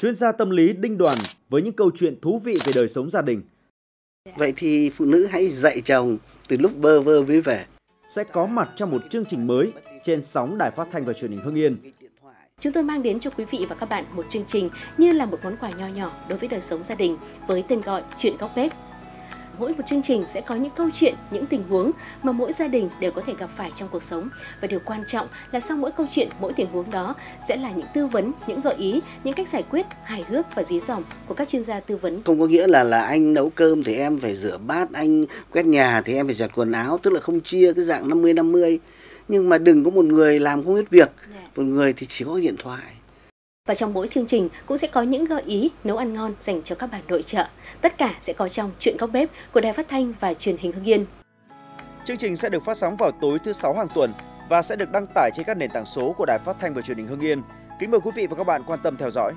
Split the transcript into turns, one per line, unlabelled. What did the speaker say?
chuyên gia tâm lý Đinh Đoàn với những câu chuyện thú vị về đời sống gia đình.
Vậy thì phụ nữ hãy dạy chồng từ lúc bơ vơ mới về.
Sẽ có mặt trong một chương trình mới trên sóng Đài Phát thanh và Truyền hình Hưng Yên.
Chúng tôi mang đến cho quý vị và các bạn một chương trình như là một món quà nho nhỏ đối với đời sống gia đình với tên gọi Chuyện góc bếp mỗi một chương trình sẽ có những câu chuyện, những tình huống mà mỗi gia đình đều có thể gặp phải trong cuộc sống. Và điều quan trọng là sau mỗi câu chuyện, mỗi tình huống đó sẽ là những tư vấn, những gợi ý, những cách giải quyết hài hước và dí dỏm của các chuyên gia tư vấn.
Không có nghĩa là là anh nấu cơm thì em phải rửa bát, anh quét nhà thì em phải giặt quần áo, tức là không chia cái dạng 50 50. Nhưng mà đừng có một người làm không biết việc, dạ. một người thì chỉ có điện thoại
và trong mỗi chương trình cũng sẽ có những gợi ý nấu ăn ngon dành cho các bạn nội trợ. Tất cả sẽ có trong chuyện góc bếp của Đài Phát thanh và Truyền hình Hưng Yên.
Chương trình sẽ được phát sóng vào tối thứ sáu hàng tuần và sẽ được đăng tải trên các nền tảng số của Đài Phát thanh và Truyền hình Hưng Yên. Kính mời quý vị và các bạn quan tâm theo dõi.